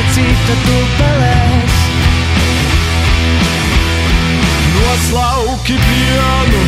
Kāda cita tu pelēs Noslauki pienu